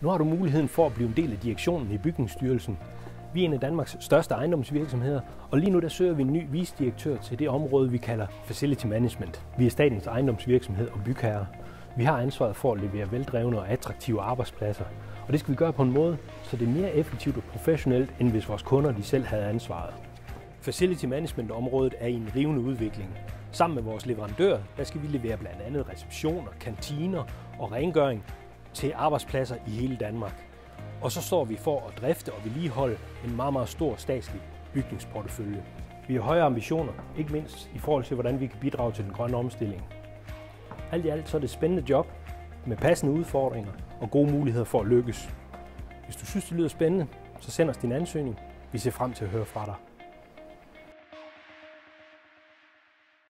Nu har du muligheden for at blive en del af direktionen i Bygningsstyrelsen. Vi er en af Danmarks største ejendomsvirksomheder, og lige nu der søger vi en ny visdirektør til det område, vi kalder Facility Management. Vi er statens ejendomsvirksomhed og bygherre. Vi har ansvaret for at levere veldrevne og attraktive arbejdspladser, og det skal vi gøre på en måde, så det er mere effektivt og professionelt, end hvis vores kunder de selv havde ansvaret. Facility Management-området er i en rivende udvikling. Sammen med vores leverandør, der skal vi levere blandt andet receptioner, kantiner og rengøring til arbejdspladser i hele Danmark. Og så står vi for at drifte og vedligeholde en meget, meget stor statslig bygningsportefølje. Vi har høje ambitioner, ikke mindst i forhold til, hvordan vi kan bidrage til den grønne omstilling. Alt i alt så er det et spændende job med passende udfordringer og gode muligheder for at lykkes. Hvis du synes, det lyder spændende, så send os din ansøgning. Vi ser frem til at høre fra dig.